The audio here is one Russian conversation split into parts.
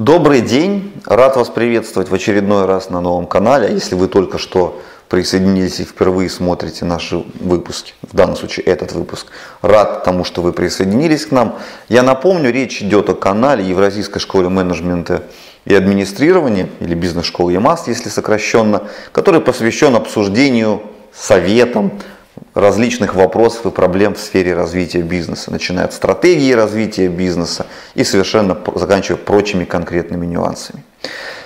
Добрый день! Рад вас приветствовать в очередной раз на новом канале. Если вы только что присоединились и впервые смотрите наши выпуски, в данном случае этот выпуск, рад тому, что вы присоединились к нам. Я напомню, речь идет о канале Евразийской школы менеджмента и администрирования, или бизнес-школы ЕМАС, если сокращенно, который посвящен обсуждению, советам, различных вопросов и проблем в сфере развития бизнеса, начиная от стратегии развития бизнеса и совершенно заканчивая прочими конкретными нюансами.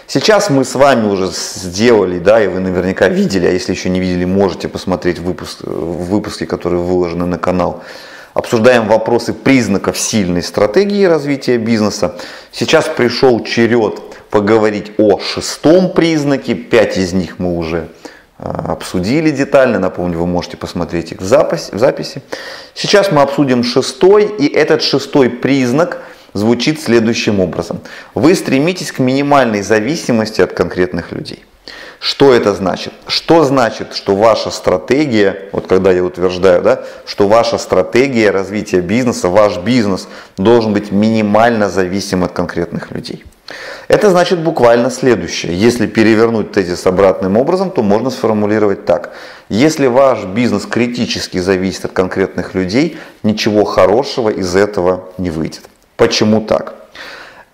Сейчас мы с вами уже сделали, да, и вы наверняка видели, а если еще не видели, можете посмотреть выпуск, выпуски, которые выложены на канал. Обсуждаем вопросы признаков сильной стратегии развития бизнеса. Сейчас пришел черед поговорить о шестом признаке, пять из них мы уже обсудили детально. Напомню, вы можете посмотреть их в записи. в записи. Сейчас мы обсудим шестой, и этот шестой признак звучит следующим образом. Вы стремитесь к минимальной зависимости от конкретных людей. Что это значит? Что значит, что ваша стратегия, вот когда я утверждаю, да, что ваша стратегия развития бизнеса, ваш бизнес должен быть минимально зависим от конкретных людей? Это значит буквально следующее. Если перевернуть тезис обратным образом, то можно сформулировать так. Если ваш бизнес критически зависит от конкретных людей, ничего хорошего из этого не выйдет. Почему так?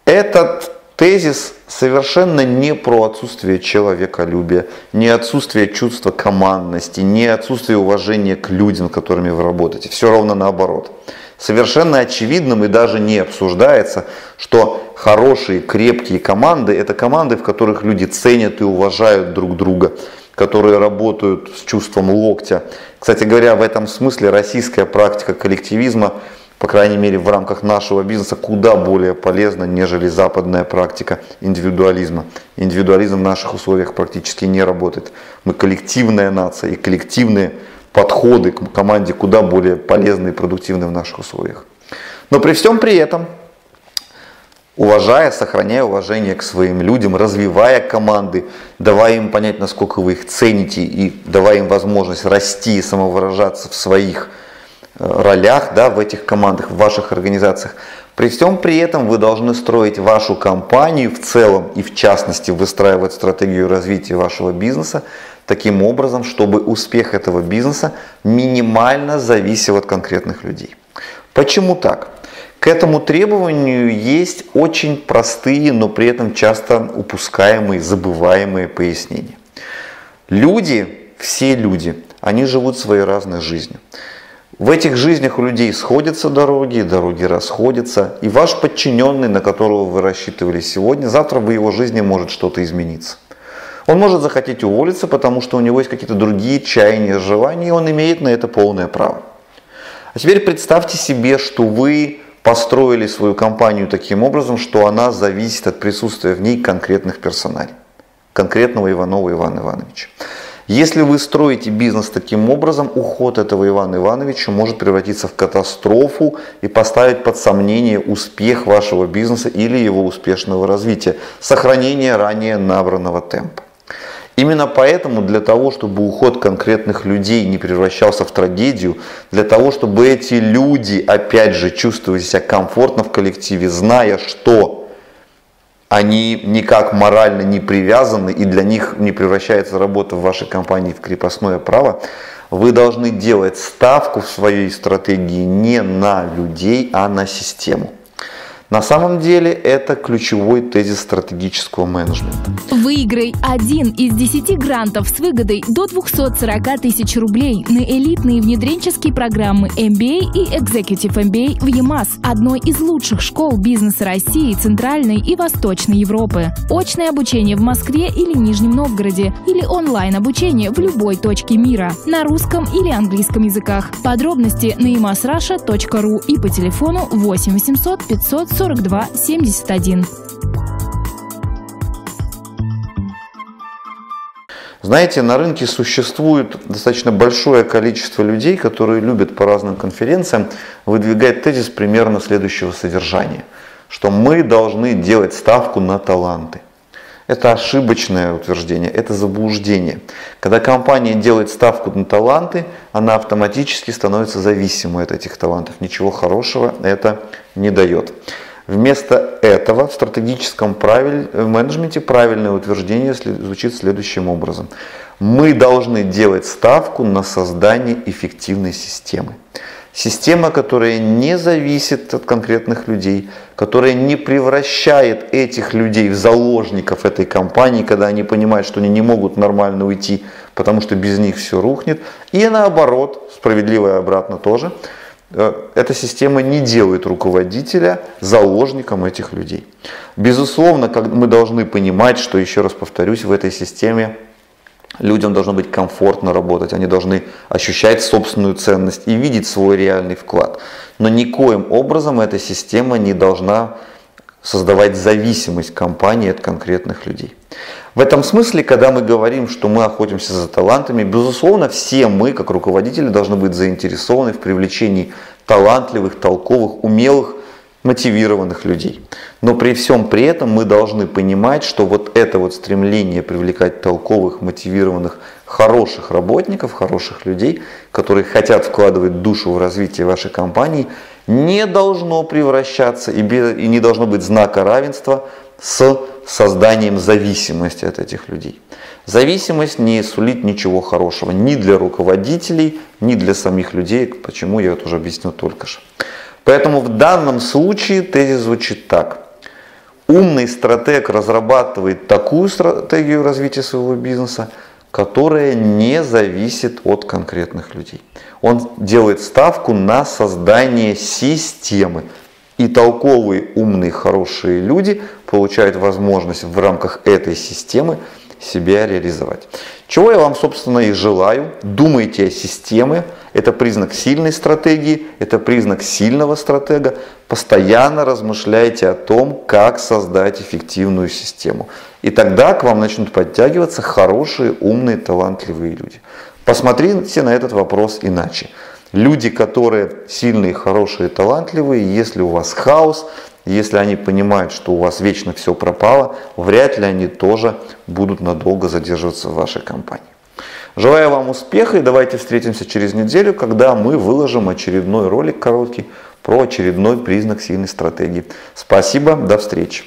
Этот тезис совершенно не про отсутствие человеколюбия, не отсутствие чувства командности, не отсутствие уважения к людям, с которыми вы работаете. Все ровно наоборот совершенно очевидным и даже не обсуждается, что хорошие, крепкие команды – это команды, в которых люди ценят и уважают друг друга, которые работают с чувством локтя. Кстати говоря, в этом смысле российская практика коллективизма, по крайней мере в рамках нашего бизнеса, куда более полезна, нежели западная практика индивидуализма. Индивидуализм в наших условиях практически не работает. Мы коллективная нация и коллективные подходы к команде куда более полезны и продуктивны в наших условиях. Но при всем при этом, уважая, сохраняя уважение к своим людям, развивая команды, давая им понять, насколько вы их цените и давая им возможность расти и самовыражаться в своих ролях да, в этих командах, в ваших организациях. При всем при этом вы должны строить вашу компанию в целом и в частности выстраивать стратегию развития вашего бизнеса таким образом, чтобы успех этого бизнеса минимально зависел от конкретных людей. Почему так? К этому требованию есть очень простые, но при этом часто упускаемые, забываемые пояснения. Люди, все люди, они живут своей разной жизнью. В этих жизнях у людей сходятся дороги, дороги расходятся, и ваш подчиненный, на которого вы рассчитывали сегодня, завтра в его жизни может что-то измениться. Он может захотеть уволиться, потому что у него есть какие-то другие чаяния, желания, и он имеет на это полное право. А теперь представьте себе, что вы построили свою компанию таким образом, что она зависит от присутствия в ней конкретных персоналей, конкретного Иванова Ивана Ивановича. Если вы строите бизнес таким образом, уход этого Ивана Ивановича может превратиться в катастрофу и поставить под сомнение успех вашего бизнеса или его успешного развития, сохранение ранее набранного темпа. Именно поэтому для того, чтобы уход конкретных людей не превращался в трагедию, для того, чтобы эти люди, опять же, чувствовали себя комфортно в коллективе, зная, что они никак морально не привязаны и для них не превращается работа в вашей компании в крепостное право, вы должны делать ставку в своей стратегии не на людей, а на систему. На самом деле это ключевой тезис стратегического менеджмента. Выиграй один из 10 грантов с выгодой до 240 тысяч рублей на элитные внедренческие программы MBA и Executive MBA в ЕМАС, одной из лучших школ бизнеса России, Центральной и Восточной Европы. Очное обучение в Москве или Нижнем Новгороде или онлайн-обучение в любой точке мира на русском или английском языках. Подробности на emasrasha.ru и по телефону 8 800 500 42 71. Знаете, на рынке существует достаточно большое количество людей, которые любят по разным конференциям выдвигать тезис примерно следующего содержания, что мы должны делать ставку на таланты. Это ошибочное утверждение, это заблуждение. Когда компания делает ставку на таланты, она автоматически становится зависимой от этих талантов. Ничего хорошего это не дает. Вместо этого в стратегическом правиль, менеджменте правильное утверждение звучит следующим образом. Мы должны делать ставку на создание эффективной системы. Система, которая не зависит от конкретных людей, которая не превращает этих людей в заложников этой компании, когда они понимают, что они не могут нормально уйти, потому что без них все рухнет. И наоборот, справедливо обратно тоже, эта система не делает руководителя заложником этих людей. Безусловно, мы должны понимать, что, еще раз повторюсь, в этой системе Людям должно быть комфортно работать, они должны ощущать собственную ценность и видеть свой реальный вклад. Но никоим образом эта система не должна создавать зависимость компании от конкретных людей. В этом смысле, когда мы говорим, что мы охотимся за талантами, безусловно, все мы, как руководители, должны быть заинтересованы в привлечении талантливых, толковых, умелых мотивированных людей. Но при всем при этом мы должны понимать, что вот это вот стремление привлекать толковых, мотивированных, хороших работников, хороших людей, которые хотят вкладывать душу в развитие вашей компании, не должно превращаться и не должно быть знака равенства с созданием зависимости от этих людей. Зависимость не сулит ничего хорошего ни для руководителей, ни для самих людей, почему я это уже объяснил только что. Поэтому в данном случае тезис звучит так. Умный стратег разрабатывает такую стратегию развития своего бизнеса, которая не зависит от конкретных людей. Он делает ставку на создание системы. И толковые, умные, хорошие люди получают возможность в рамках этой системы себя реализовать. Чего я вам, собственно, и желаю. Думайте о системе. Это признак сильной стратегии, это признак сильного стратега. Постоянно размышляйте о том, как создать эффективную систему. И тогда к вам начнут подтягиваться хорошие, умные, талантливые люди. Посмотрите на этот вопрос иначе. Люди, которые сильные, хорошие, талантливые, если у вас хаос, если они понимают, что у вас вечно все пропало, вряд ли они тоже будут надолго задерживаться в вашей компании. Желаю вам успеха и давайте встретимся через неделю, когда мы выложим очередной ролик короткий про очередной признак сильной стратегии. Спасибо, до встречи.